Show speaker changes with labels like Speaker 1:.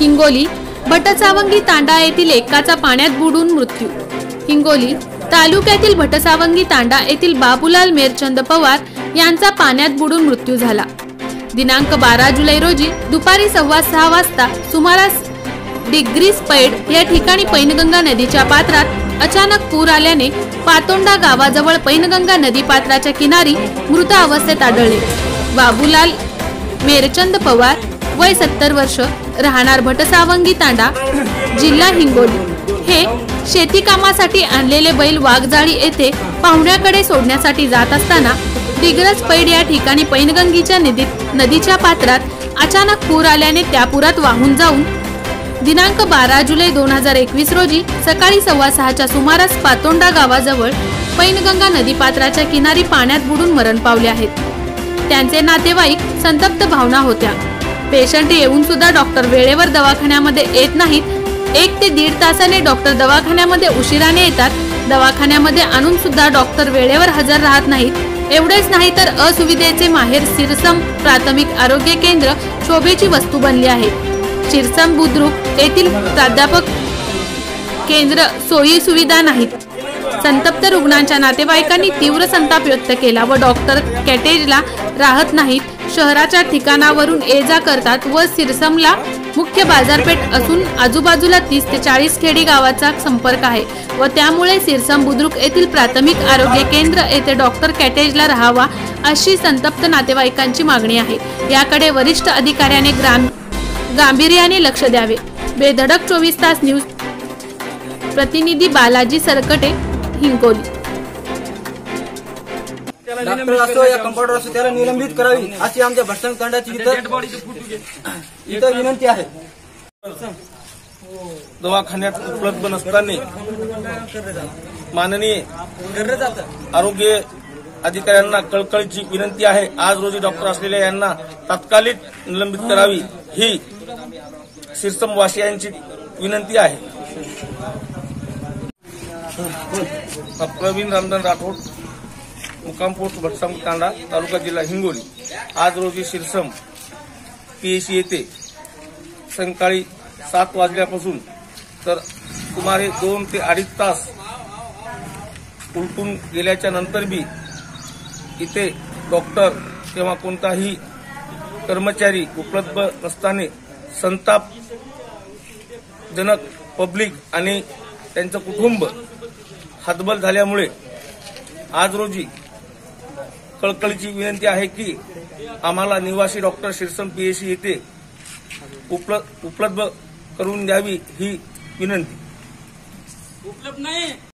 Speaker 1: हिंगोली भटसावंगी तांडा येथील एकाचा पाण्यात बुडून मृत्यू. हिंगोली तालुक्यातील भटसावंगी तांडा येथील बाबूलाल मेरचंद पवार यांचा पाण्यात बुडून मृत्यू झाला. दिनांक बारा जुलै रोजी दुपारी सव्वा सहा वाजता सुमारास डिग्रीस पैड या ठिकाणी पैनगंगा नदीच्या पात्रात अचानक पूर आल्याने पातोंडा गावाजवळ पैनगंगा नदी पात्राच्या किनारी मृत अवस्थेत आढळले. बाबूलाल मेरचंद पवार वय सत्तर वर्ष राहणार भटसावंगी तांडा जिल्हा हिंगोली. हे शेती कामासाठी आणलेले बैल वाघजाळी येथे पाहुण्याकडे सोडण्यासाठी जात असताना दिग्रज पैड या ठिकाणी पैनगंगीच्या नदीत नदीच्या पात्रात अचानक पूर आल्याने त्या पुरात वाहून जाऊन दिनांक बारा जुलै दोन हजार एकवीस रोजी सकाळी सव्वा सहाच्या सुमारास पातोंडा गावाजवळ पैनगंगा नदीपात्राच्या किनारी पाण्यात बुडून मरण पावले आहेत. त्यांचे नातेवाईक संतप्त भावना होत्या. पेशंट येऊन सुद्धा डॉक्टर वेळेवर दवाखान्यामध्ये येत नाहीत. एक ते दीड तासाने डॉक्टर दवाखान्यामध्ये उशिराने येतात. दवाखान्यामध्ये आणून सुद्धा डॉक्टर वेळेवर हजर राहत नाहीत. एवढेच नाही तर असुविधेचे माहेर सिरसम प्राथमिक आरोग्य केंद्र शोभेची वस्तू बनली आहे. शिरसम बुद्रुक येथील प्राध्यापक केंद्र सोयी सुविधा नाहीत. संतप्त रुग्णांच्या नातेवाईकांनी तीव्र संताप व्यक्त केला व डॉक्टर कॅटेजला राहत नाहीत. शहराच्या ठिकाणावरून ये जा करतात व सिरसमला मुख्य बाजारपेठ असून आजूबाजूला तीस ते चाळीस खेडी गावाचा संपर्क आहे व त्यामुळे सिरसम बुद्रुक येथील प्राथमिक आरोग्य केंद्र येथे डॉक्टर कॅटेजला राहावा अशी संतप्त नातेवाईकांची मागणी आहे. याकडे वरिष्ठ अधिकाऱ्याने ग्राम गांभीर्याने लक्ष द्यावे. बेधडक चोवीस तास न्यूज प्रतिनिधी बालाजी सरकटे हिंगोली.
Speaker 2: डॉक्टर असो या कंपाऊंडर असो त्याला निलंबित करावी अशी आमच्या भटसंग तांडाची इथं इथं विनंती आहे.
Speaker 3: दवाखान्यात उपलब्ध नसताना माननीय आरोग्य अधिकाऱ्यांना कळकळीची विनंती आहे. आज रोजी डॉक्टर असलेल्या यांना तात्कालिक निलंबित करावी ही सिरसम वासियांची विनंती आहे. प्रवीण रामदान राठोड. मुक्काम पोस्ट भटसाम तांडा तालुका जिल्हा हिंगोली. आज रोजी शिरसम पीएसी येथे सायंकाळी सात वाजल्यापासून तर सुमारे दोन ते अडीच तास उलटून गेल्याच्यानंतर बी इथे डॉक्टर किंवा कोणताही कर्मचारी उपलब्ध नसताना संतापजनक पब्लिक आणि त्यांचं कुटुंब हातबल झाल्यामुळे आज रोजी कळकळीची विनंती आहे की आम्हाला निवासी डॉक्टर शिरसम पीएसी येथे उपलब्ध करून द्यावी ही विनंती.